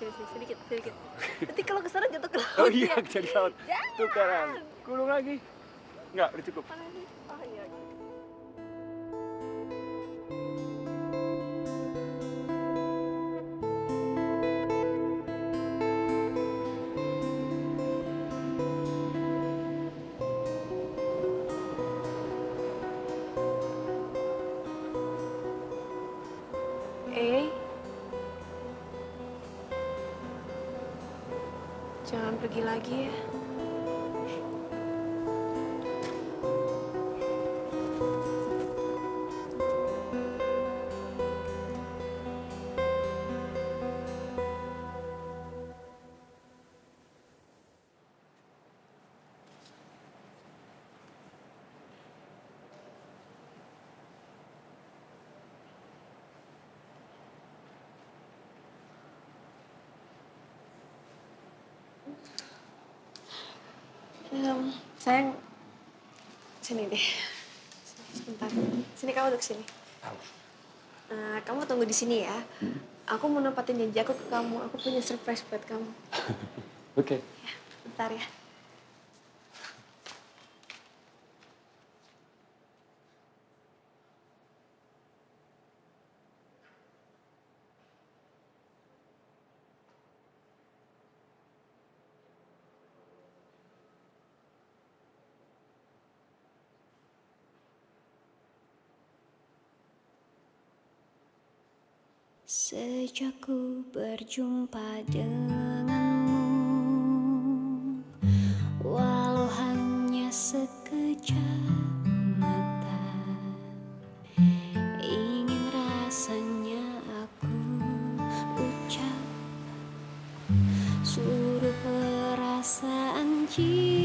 sini, sini, sedikit, sedikit. Nanti kalau ke sana jatuh ke laut. Oh iya, ya. jadi laut. Tukaran. Gulung lagi. Enggak, udah cukup. Jangan pergi lagi ya. Em, sayang, sini deh. Sini, sebentar. Sini kamu duduk sini. Nah, kamu tunggu di sini ya. Aku mau nempatin janji aku ke kamu. Aku punya surprise buat kamu. Oke. Ya, bentar ya. Sejak ku berjumpa denganmu Walau hanya sekejap mata Ingin rasanya aku ucap Seluruh perasaan cintaku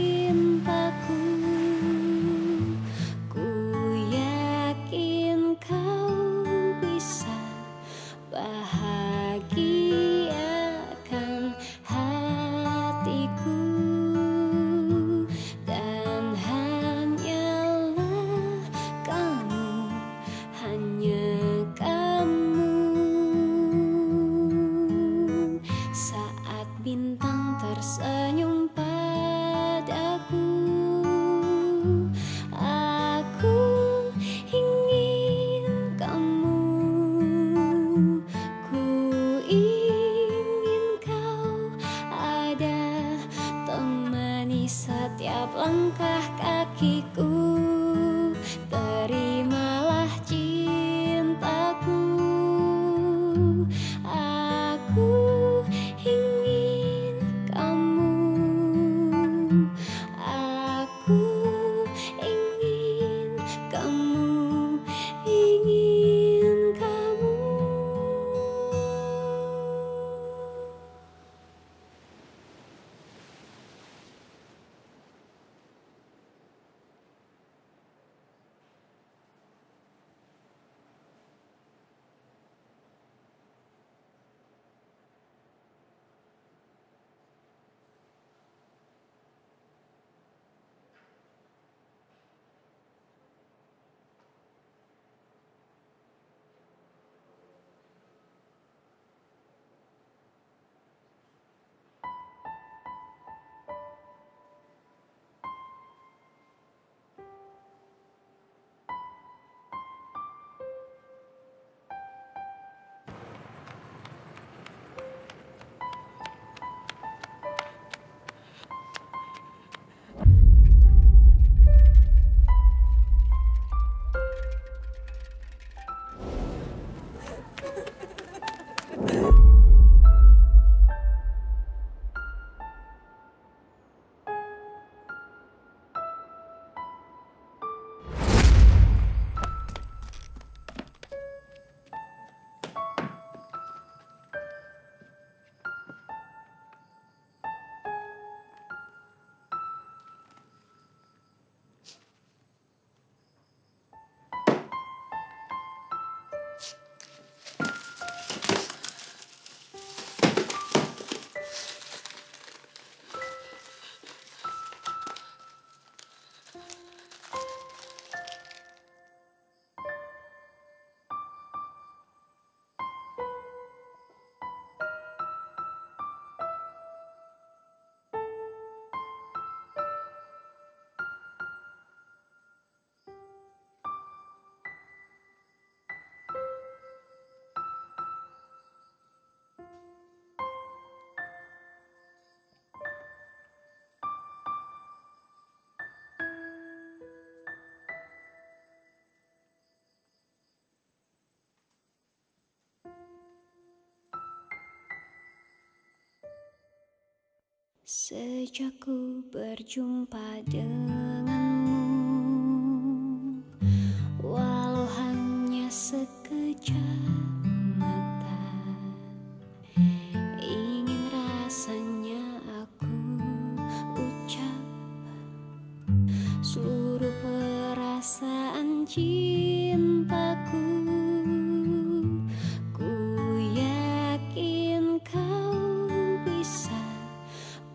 Sejak ku berjumpa denganmu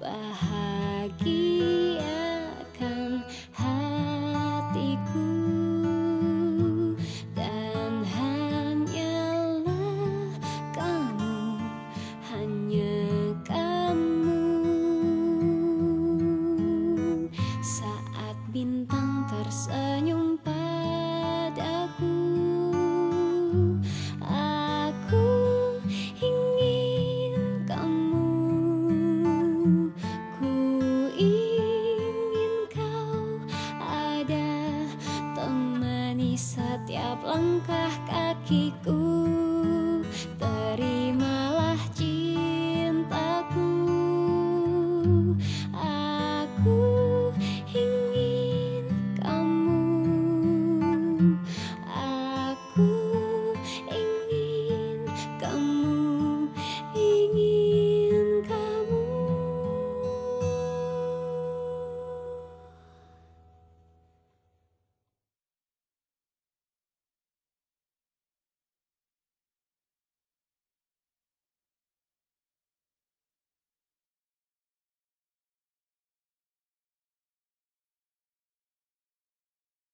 Bye.